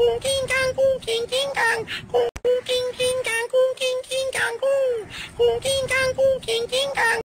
咕叽喳咕叽叽喳咕咕叽叽喳咕叽叽喳咕咕叽喳咕叽